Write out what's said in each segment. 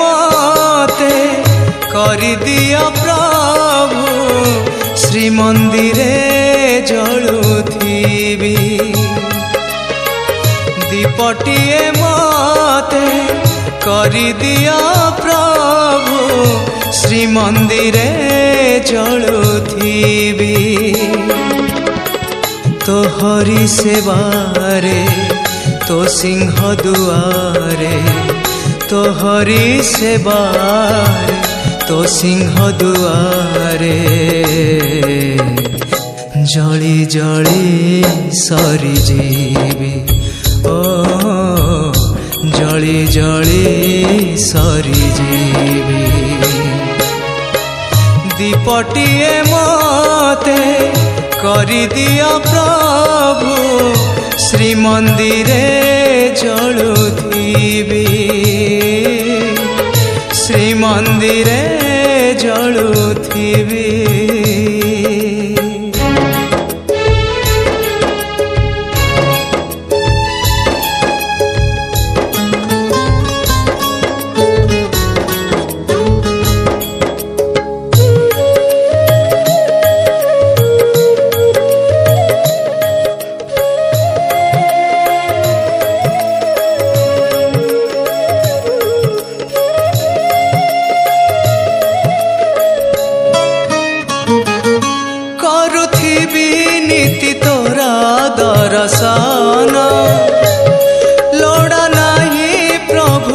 মতে করি দিয় প্রভু শ্রীমন্দিরে জলুথিবি দীপটিয়ে মতে করি দিয় প্রভু শ্রীমন্দিরে তো হরি সেবারে তো সিংহ দুয়ারে তোহরি সেবার তো সিংহ দুয়ারে জলি জলি সরি যাবি ও জলি জলি সরি যাবি দীপটিয়ে মতে করি দিও প্রভু শ্রীমন্দিরে জলুথিবি মন্দিরে জড়ু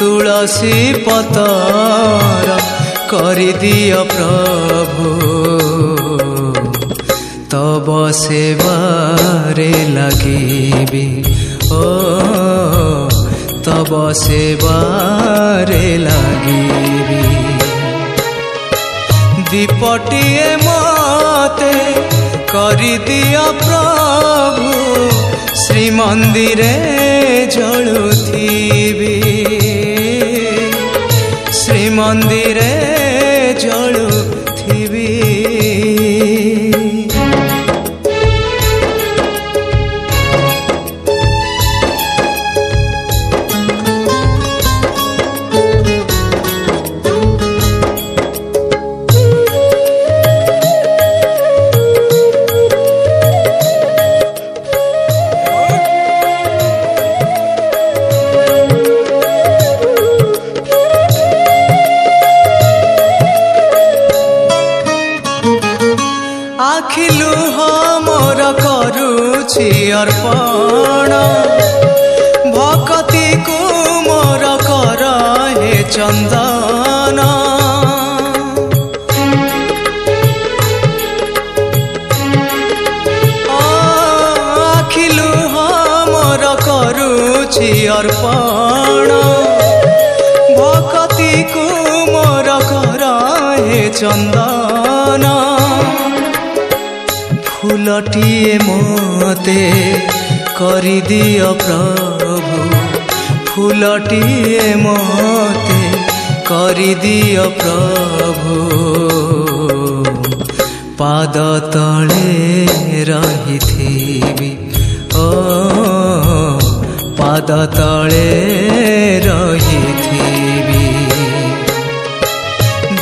তুলসী পতর করিদিও প্রভু তব সেবারে লাগিবি ও তব সেবারে লাগিবি দীপটিয়ে মতে করিদিও প্রভু শ্রীমন্দিরে জড়ুথিয়া আখিলু মোর করুছি অর্পণ ভকতি কু মোর কর হে চন্দন আখিলু মোর করুছি অর্পণ ভকতি কু মোর কর হে চন্দন ফুলটিয়ে মতে করি দিও প্রভু ফুলটিয়ে মতে করি দিও প্রভু পাদ তলে রহিথিবি ও পাদ তলে রহিথিবি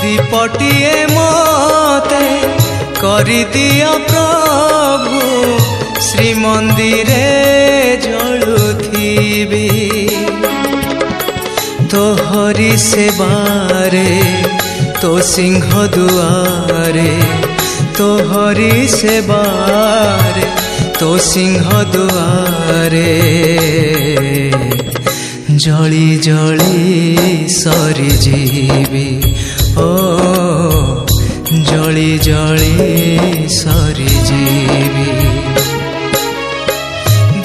দীপটিয়ে মতে ভরিদিও প্রভু শ্রীমন্দিরে জলুথিবি তোহরি সেবারে তো সিংহ দুয়ারে তোহরি সেবারে তো সিংহ দুয়ারে জলি জলি সরি জীবী জলে জলে সরি যাবি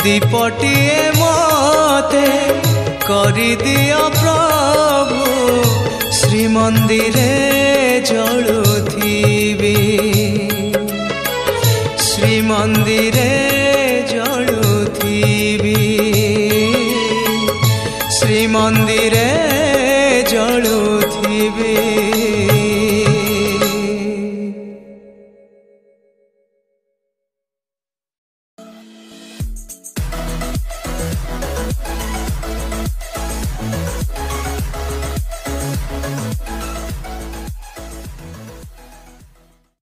দীপটিয়ে মতে করি দিও প্রভু শ্রীমন্দিরে জলুথিবি শ্রীমন্দিরে জলুথিবি শ্রীমন্দিরে জলুথিবি